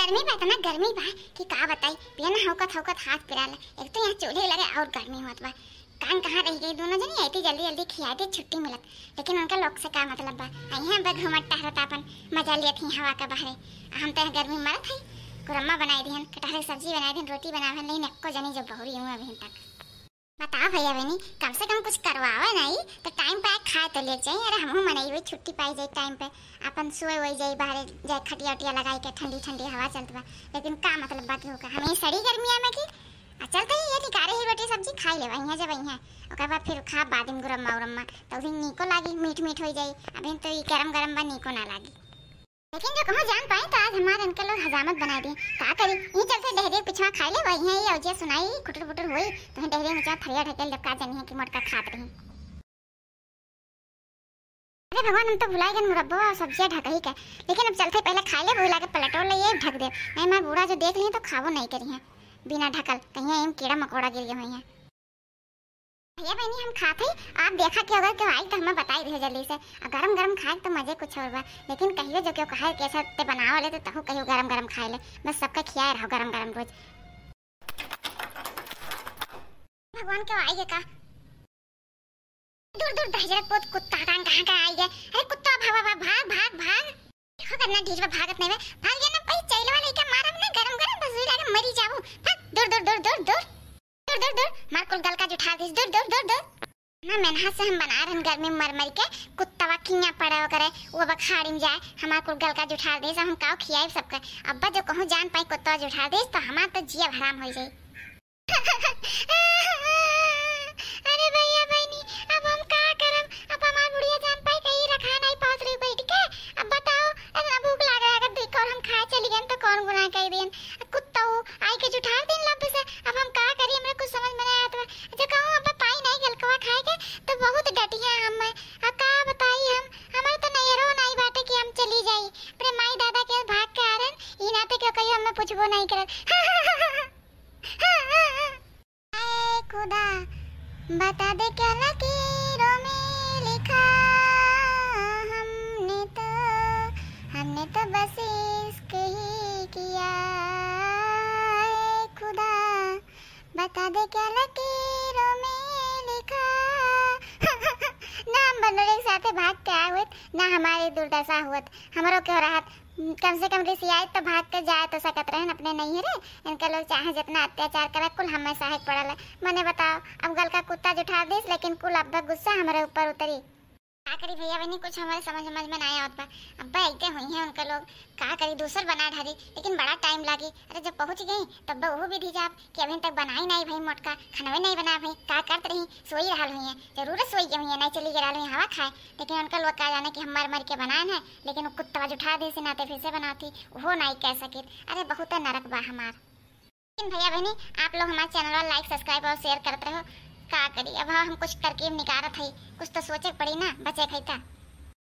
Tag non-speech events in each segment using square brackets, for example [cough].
गर्मी बा, इतना गर्मी बा कि का बताई? बिना हौकत हौकत हाथ पिराला एक तो यहाँ चूल्हे लगे और गर्मी होत बा। कान कहाँ रह गई? दोनों जनी ऐती जल्दी जल्दी खिया दे, छुट्टी मिलत। लेकिन उनका लोग से का मतलब बा? आई हैं बा घूमत टहरत अपन मज़ा लिया थी हवा का बाहर। हम तो गर्मी मरत है। कुरम्मा बनाई दी कटहल की सब्ज़ी बनाई दी रोटी बनावन लेकिन नक्को जनी जो बहुरी हूँ अभी तक। बताओ भैया बहनी, कम से कम कुछ करवावे नहीं तो टाइम पे खाए तो ले जाए अरे हमहू मनाई हुई छुट्टी पाई जाए टाइम पे। अपन सोए वही जाए, बाहर जाए, खटिया उटिया लगाई के ठंडी ठंडी हवा चलत बा। लेकिन का मतलब बात होगा हमें सड़ी गर्मिया में आ, चलते ही, ये निकारे ही रोटी सब्ज़ी खाई ले वहीं जब वहीं ओकर बाद फिर खा बादिम गुरम्मा उरम्मा। तो उसी नीको लागी मीठ मीठ हो जाई। अभी तो ये गरम गरम बा, नीको ना लागी। लेकिन जो कहूँ जान पाए तो आज हमारे अंकल लोग हजामत बना दिए। का करी? ये चलते डहरे, पिछवा खाई ले, वही है ये औजिया सुनाई कुटर कुटर हुई तो डहरे में थरिया ढकेल, जब का जानी है कि मोटका खात रही। अरे भगवान, हम तो भुला गए, मुरब्बा और सब्ज़ियाँ ढक ही के लेकिन अब चलते पहले खा ले, भुला के पलटो ले, ये ढक दे। नहीं, मैं बूढ़ा जो देख ली तो खावो नहीं करी है। बिना ढकल, कहीं एम कीड़ा मकोड़ा गिर गए हुई है। भैया बहनी, हम खाते ही। आप देखा कि अगर क्यों आई तो हमें बताई दे जल्दी से। और गरम गरम खाए तो मज़े कुछ और बा लेकिन कहियो जो क्यों कहे कैसा ते बनाओ ले तो तहु कहियो गरम गरम खाए ले। बस सबका खियाए रहो गरम गरम रोज। भगवान क्यों आई का? दूर दूर दहजरत पोत कुत्ता कान कहाँ का आई है? अरे कुत्ता, भाग भाग भाग भाग भाग देखो करना ढीज में भागत नहीं बे भाग गया ना भाई, चैले वाले क्या मारब ना गरम गरम बस लागे मरी जाबू भाग, दूर दूर दूर दूर दूर। दूर दूर दूर मार कुल गल का जुठा दिस दूर दूर दूर दूर ना मेनहा से हम बना रहे गर्मी में मर मर के। कुत्ता वा किया पड़ा करे, वो बखाड़ी में जाए। हमार कुल गल का जुठा दिस हम काव खियाए सबका। अब्बा, जो कहूँ जान पाई कुत्ता जुठा दिस तो हमार तो जिया हराम हो जाए। [laughs] अरे भैया। नहीं करत खुदा, बता दे क्या लकीरों में लिखा हमने तो हमने तो बस इश्क ही किया खुदा, बता दे क्या लकीरों ना दुर्दशा हुआ हमारो क्यों राहत? कम से कम रिसियाई तो भाग के जाए तो सकत रहे अपने नहीं रे। इनके लोग चाहे जितना अत्याचार करे कुल हमें सहायक पड़ा है। मैंने बताओ, अब गल का कुत्ता जुठा दिस, लेकिन कुल अब गुस्सा हमारे ऊपर उतरी। का करी भैया बहनी कुछ हमारे समझ समझ में नहीं आवत बा अब्बा ऐते हुई हैं उनके लोग का करी दूसर बना ढारी लेकिन बड़ा टाइम लागी। अरे जब पहुँच गई, तब वो भी धी जाब कि अभी तक बनाई नहीं भाई मोटका खानवे नहीं बना भाई, का करत रही, सोई रहल हुई है। ज़रूर सोई हुई है, नहीं चली गिरा हुई हवा खाए। लेकिन उनका लोग का जाने कि हम मर मर के बनाए हैं, लेकिन वो कुत्ता उठा दे से नाते फिर से बनाती, वो नहीं कह सके। अरे बहुत नरक बा हमार। लेकिन भैया बहनी, आप लोग हमारे चैनल लाइक सब्सक्राइब और शेयर करते रहो। का करी? अब हम कुछ करके निकारत है कुछ तो सोचे पड़ी ना, बचे खैता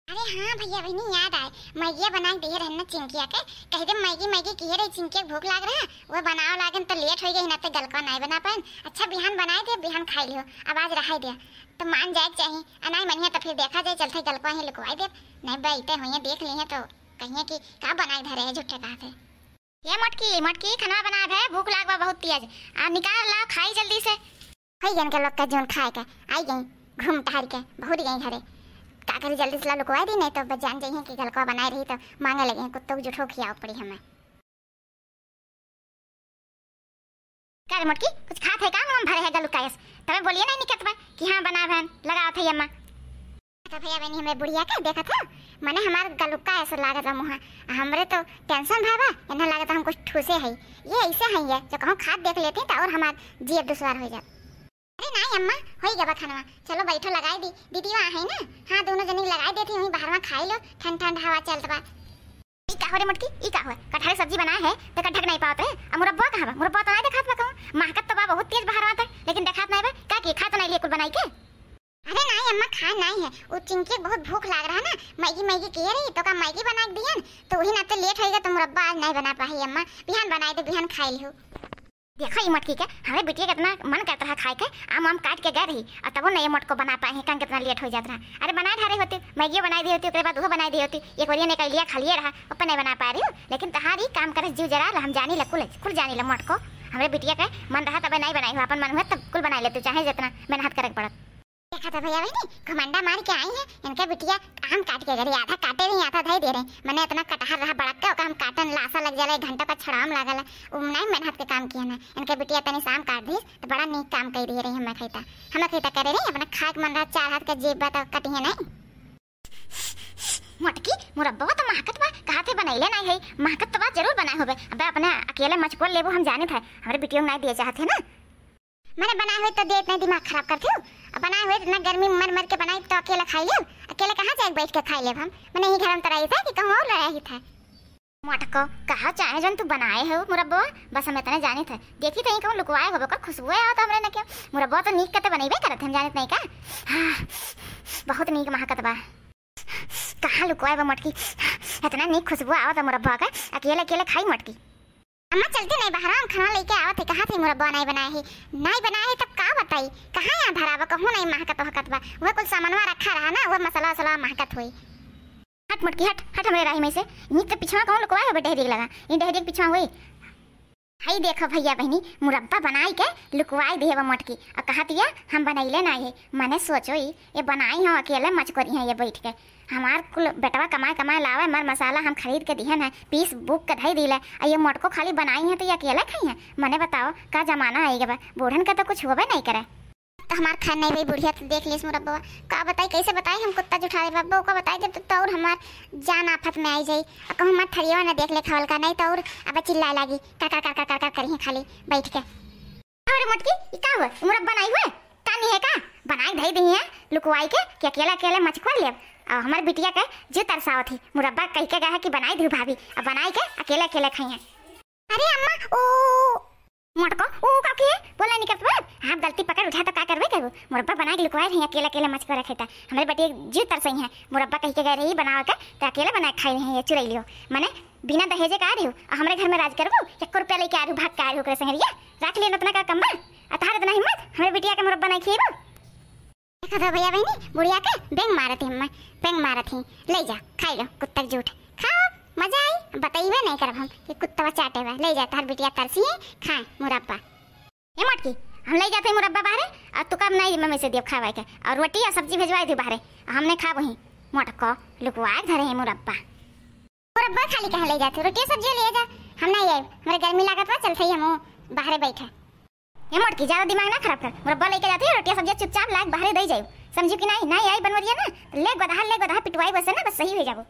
अरे हाँ भैया बहनी याद आए। मैगिया बना के दिए रहना चिंकिया के। कह दे, मैगी मैगी किए रही चिंकिया भूख लाग रहा वो बनाओ लागन तो लेट हो गई, ना तो गलका नहीं बना पाए अच्छा बिहान बनाए थे बिहान खाई लियो। अब आज रहा दिया तो मान जाए चाहिए अनाई मनिया तो फिर देखा जाए, चलते गलका ही लुकवाई दे। नहीं बैठे हुई देख लिए तो कहिए कि का बनाए धरे है, झूठे कहा थे ये मटकी मटकी, खाना बना है, भूख लागवा बहुत तेज। आ, निकाल ला खाई जल्दी से। हई गन के लोग का जोन खाए के आई गई, घूम टहर के, बहुत गई घरे। का करी जल्दी से लुकवा दी, नहीं तो जान जाइए कि गलका बनाए रही तो मांगे लगे कुत्तों को जुठो खियाओ पड़ी हमें। क्या मोटकी, कुछ खात है का मुँह भरे है गलुका यस। तबे बोलिए नहीं निकत बा कि हाँ बना बहन। लगाओ थे अम्मा। तो भैया बहनी हमें बुढ़िया के देखा था मने हमार गलुका ऐसा लागत मुहा। हमरे तो टेंशन भावा इन्हें लागत हम कुछ ठूसे है। ये ऐसे है ये, जो कहूँ खाद देख लेते हैं तो और हमार जीव दुश्वार हो जाए। अरे अम्मा। हो गया खाना चलो बैठो, लगाई दी। दीदी वहाँ है ना? हाँ दोनों जनी लगाई देती वहीं बाहर में खाई लो। ठंड ठंड हवा चलत बा ई का हो रे मटकी? ई का हो कटहल सब्ज़ी बनाए है तो कटहल नहीं पाते अब मुरब्बा कहाँ बा? मुरब्बा तो नहीं देखात बा कहूँ? महकत तो बा बहुत तेज बाहर आता लेकिन देखात नहीं बा। का की खा तो नहीं लिए कुल बनाई के? अरे नहीं, अम्मा खा नहीं है। वो चिंकी बहुत भूख लग रहा ना। मैगी मैगी किए रही तो का मैगी बना दियन? तो वही ना तो लेट होएगा तो मुरब्बा आज नहीं बना पाई, अम्मा। बिहान बनाए दे, बिहान खाई लियो देखो ये मटकी के? हमारे बिटिया कितना मन करता रहा खाए के। आम आम काट के गए रही। और तब ना ये मटको बना पाए कहाँ कितना लेट हो जाता रहा। अरे बना रही होती मैगी बनाई दी होती उसके बाद वो बनाई दी होती। एक बार निकल लिया, खा लिया रहा। ऊपर नहीं बना पा रही हूँ। लेकिन तहारी काम करे, जीव जरा हम जानी ला कुल कुल जानी ला मटको। हमारे बिटिया के मन रहा, तब नहीं बनाई हो। अपन मन हुआ तब कुल बना ले तू, चाहे जितना मेहनत करे पड़त। देखा था भैया बहनी, घमंडा मार के आई है। इनके बिटिया आम काट के गरी आधा काटे रही आधा धई दे रही मैंने इतना कटहर रहा बड़क के हम काटन लासा लग जाला घंटा का छड़ाम लागल नहीं मेहनत के काम किया ना। इनके बिटिया तनी शाम काट दी तो बड़ा नीक काम कर रही हम खैता हम खैता करे रही अपना खाक मन रहा, चार हाथ का जेब बा तो कटिए नहीं। मटकी, मुरब्बा तो महकत बा, कहा थे बनैले नहीं है? महकत तो बा ज़रूर बनाए होबे। अबे अपने अकेले मचकोल लेबो, हम जाने थे। हमारे बिटिया नहीं दिए चाहते ना। मैंने बनाए हुए तो दे इतना दिमाग खराब करते हो। अब बनाए हुए इतना गर्मी मर मर के बनाई तो अकेला खाई ले अकेले कहाँ जाए? बैठ के खाई ले हम। मैंने ही घर में तराई था कि कहूँ और ही था। मटको कहा चाहे जन? तू बनाए हो मुरब्बा बस हम इतने जाने थे। देखी तो कहूँ लुकवाए हो कर खुशबू आया तो हमरे ने क्या? मुरब्बा तो नीक कते बनैबे करत हम जाने नहीं का हाँ, बहुत नीक महकत बा कहाँ लुकवाए बा मटकी? इतना नीक खुशबू आवत मुरब्बा का अकेले अकेले खाई मटकी। अम्मा, चलते नहीं बाहर हम खाना लेके आवत है कहाँ थे मुरब्बा नहीं बनाए है? नहीं बनाए तब का बताई? कहाँ यहाँ भरावा कहूँ नहीं, महकत हकत बा। वह कुछ सामानवा रखा रहा ना वो मसाला वसाला महकत हुई। हट, मुटकी, हट हट हमरे राही में से। नीचे तो पिछवा कहूँ लुकवाए हो डेहरी लगा। ये डेहरी पिछवा हुई। हाई देखो भैया बहनी, मुरब्बा बनाई के लुकवाई दी है वो मटकी। और कहा दिया, हम बनैले लेना है मैंने सोचो ही ये बनाई हूँ, अकेले मचकोरी है ये बैठ के। हमार कुल बेटवा कमाए कमाए लावे, मर मसाला हम खरीद के दिए है, पीस बुक के धई दिले। और ये मटको खाली बनाई है तो ये अकेले खाई है? मैंने बताओ, का जमाना आएगा बूढ़न का तो कुछ होबे नहीं करे। तो हमार खान नहीं भाई बुढ़िया तो देख लिस मुरब्बा का बताई, कैसे बताई? हम कुत्ता जुठा रहे बाबा का बताई, जब तो और हमार जान आफत में आई जाई। कहूँ मत थरिया ना देख ले खावल का, नहीं तो और अब चिल्लाए लागी। कर कर कर कर खाली, बैठ के। अरे मटकी का हुआ? मुरब्बा नहीं हुआ का नहीं है का? बनाई धई दी है, लुकवाई के, कि अकेला, अकेले मचकवा ले और हमार बिटिया के जो तरसाव थी मुरब्बा कह के गया कि बनाई दी भाभी। अब बनाई के अकेले अकेले खाई है। अरे अम्मा, ओ मोटको ओ का के बोला निकल बा आप गलती पकड़, उठा तो का करबे करू? मुरब्बा बना के लुकवाए हैं, अकेले अकेले मच कर रखे था। हमारे बेटे जी तरसई है। मुरब्बा कह के गए रही, बनावा के तो अकेले बना के खाई हैं, ये चुरई लियो माने बिना दहेजे का आ रही हो? हमारे घर में राज करबो? एक रुपया लेके आ रही भाग के आ रही हो संगरिया रख ले उतना का कम्मा अतार इतना हिम्मत। हमारे बिटिया के मुरब्बा नहीं खिएबो। देखा था भैया बहनी, बुढ़िया के, बेंग मारत ही मैं बेंग मारत ही। ले जा खाई लो कुत्ता जूठ खाओ, मज़ा आई। बताइबे नहीं करब हम, कि कुत्ता चाटे बा ले जा तार बिटिया तरसी है, खाए, मुरब्बा। ये मटकी हम ले जाते मुरब्बा बाहरे, और तू कब नहीं मम्मी से देव खावे के? और रोटी या सब्ज़ी भेजवाई थी बाहरे हमने खा वही मोटको लुकवा धरे हैं मुरब्बा। मुरब्बा खाली कहाँ ले जाते? रोटी सब्ज़ी ले जा। हम नहीं आए। हमारे गर्मी लागत बा चलते हम बाहरे बैठे। ये मटकी ज़्यादा दिमाग ना खराब कर। मुरब्बा लेके जाती रोटियाँ सब्ज़ी चुपचाप लाग बाहर दे जाओ समझी कि नहीं? नहीं आई बनवरिया ना? ले गदहा ले गदहा पिटवाई बस ना, बस सही हो जाबो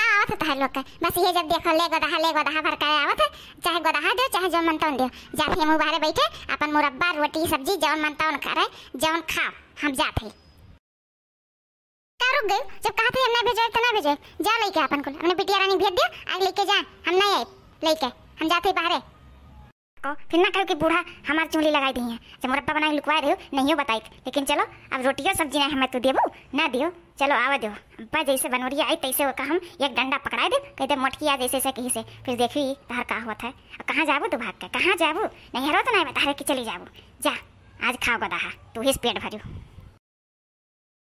का आवत है लोग का। बस ये जब देखो, ले गदहा ले गदहा भर कर आवत। चाहे गदहा दो चाहे जो मनता दो जाते हम बाहर बैठे, अपन मुरब्बा, रोटी, सब्ज़ी जौन मनता उन करे जौन खाओ, हम जाते का रुक गए जब कहा थे हमने भेजो तो ना भेजो जा लेके अपन को, हमने बिटिया रानी भेज दिया, आगे लेके जा, हम नहीं आए लेके, हम जाते बाहर। को फिर ना कहो कि बूढ़ा हमार चूड़ी लगाई दी है। जब मुरब्बा बनाए लुकवा रहे हो, नहीं हो बताई। लेकिन चलो, अब रोटियों सब्ज़ी नहीं हमें तू देबू, ना दियो। चलो, आवा दो। अब्बा जैसे बनवरी आई, तैसे वो हम एक डंडा पकड़ा दे। कहते मोटकी आ जैसे से कहीं से। फिर देखी तहर का हुआ था अब कहाँ जाबू तू भाग के? कहाँ जाबू? नहीं, हरो तो नहीं बता रहे कि चली जाबू। जा, आज खाओ गदा तू ही पेट भरियो